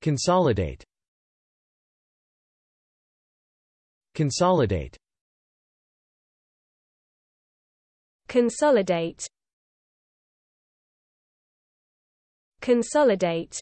Consolidate. Consolidate. Consolidate. Consolidate